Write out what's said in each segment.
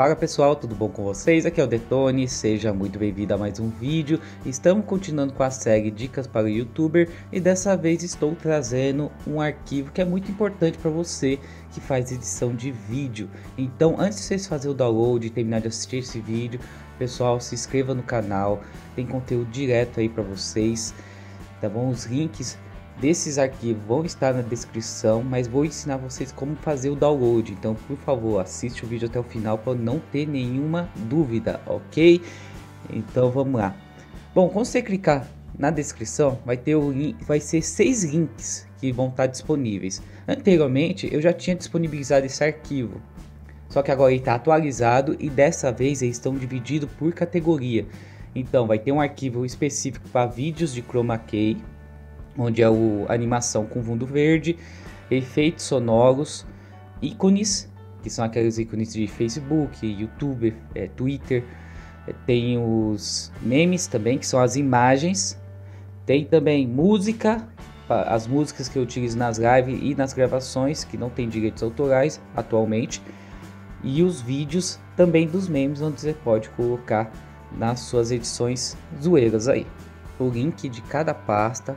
Fala pessoal, tudo bom com vocês? Aqui é o Detone, seja muito bem-vindo a mais um vídeo. Estamos continuando com a série Dicas para o Youtuber e dessa vez estou trazendo um arquivo que é muito importante para você que faz edição de vídeo. Então, antes de vocês fazerem o download e terminar de assistir esse vídeo, pessoal, se inscreva no canal, tem conteúdo direto aí para vocês, tá bom? Os links desses arquivos vão estar na descrição, mas vou ensinar vocês como fazer o download. Então, por favor, assiste o vídeo até o final para não ter nenhuma dúvida, ok? Então, vamos lá. Bom, quando você clicar na descrição, vai ter o vai ser seis links que vão estar disponíveis. Anteriormente, eu já tinha disponibilizado esse arquivo, só que agora ele está atualizado e dessa vez eles estão divididos por categoria. Então, vai ter um arquivo específico para vídeos de chroma key onde é o animação com fundo verde, efeitos sonoros, ícones, que são aqueles ícones de Facebook, YouTube, é, Twitter, é, tem os memes também, que são as imagens, tem também música, as músicas que eu utilizo nas lives e nas gravações, que não tem direitos autorais atualmente, e os vídeos também dos memes, onde você pode colocar nas suas edições zoeiras aí. O link de cada pasta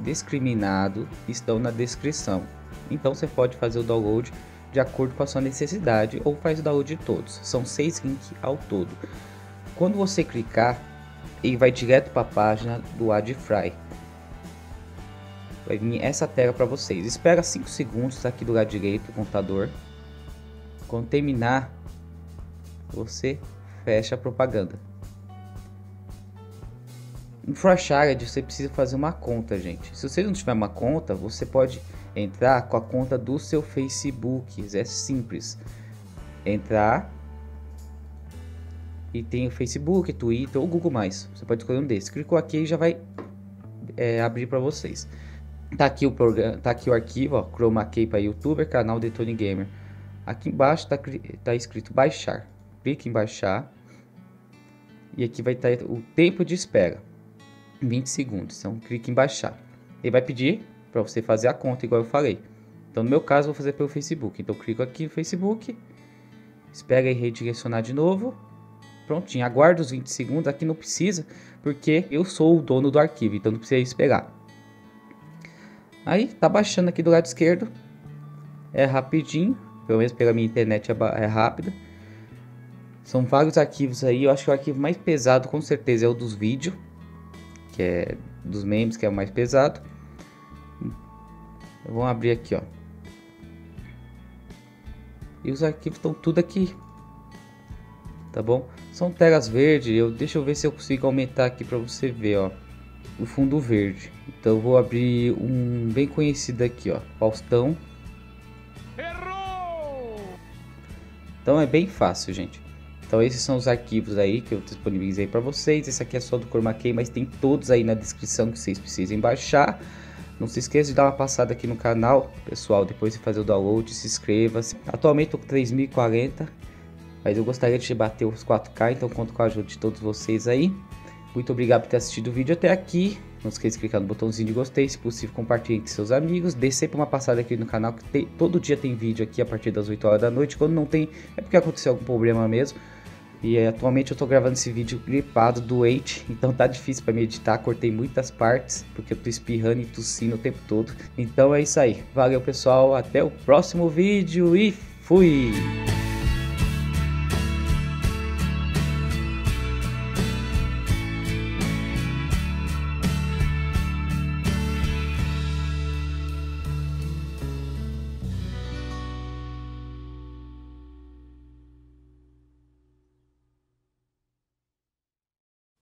discriminado estão na descrição. Então você pode fazer o download de acordo com a sua necessidade ou faz o download de todos. São seis links ao todo. Quando você clicar, ele vai direto para a página do AdFry. Vai vir essa tela para vocês. Espera 5 segundos aqui do lado direito do computador. Quando terminar, você fecha a propaganda. No Froshared você precisa fazer uma conta, gente. Se você não tiver uma conta, você pode entrar com a conta do seu Facebook. É simples. Entrar e tem o Facebook, Twitter ou Google+. Você pode escolher um desses. Clicou aqui e já vai é, abrir para vocês. Tá aqui o programa, tá aqui o arquivo, ó, Chroma Key para YouTuber, canal Detone Gamer. Aqui embaixo tá, tá escrito baixar. Clique em baixar. E aqui vai estar tá o tempo de espera. 20 segundos. Então clique em baixar. Ele vai pedir para você fazer a conta, igual eu falei. Então no meu caso vou fazer pelo Facebook. Então clico aqui no Facebook, espera aí redirecionar de novo. Prontinho, aguardo os 20 segundos. Aqui não precisa, porque eu sou o dono do arquivo, então não precisa esperar. Aí tá baixando aqui do lado esquerdo. É rapidinho, pelo menos pela minha internet é, é rápida. São vários arquivos aí. Eu acho que o arquivo mais pesado com certeza é o dos vídeos que é dos memes, que é o mais pesado. Vamos abrir aqui, ó. E os arquivos estão tudo aqui. Tá bom? São telas verdes. Eu, deixa eu ver se eu consigo aumentar aqui para você ver, ó. O fundo verde. Então eu vou abrir um bem conhecido aqui, ó. Faustão. Errou! Então é bem fácil, gente. Então esses são os arquivos aí que eu disponibilizei para vocês. Esse aqui é só do Key, mas tem todos aí na descrição que vocês precisem baixar. Não se esqueça de dar uma passada aqui no canal, pessoal, depois de fazer o download, se inscreva. -se. Atualmente estou com 3040, mas eu gostaria de bater os 4K, então conto com a ajuda de todos vocês aí. Muito obrigado por ter assistido o vídeo até aqui. Não esqueça de clicar no botãozinho de gostei, se possível compartilhe com seus amigos. Dê sempre uma passada aqui no canal, que tem, todo dia tem vídeo aqui a partir das 8 horas da noite. Quando não tem, é porque aconteceu algum problema mesmo. E é, atualmente eu tô gravando esse vídeo gripado, doente, então tá difícil para me editar, cortei muitas partes, porque eu tô espirrando e tossindo o tempo todo. Então é isso aí. Valeu pessoal, até o próximo vídeo e fui!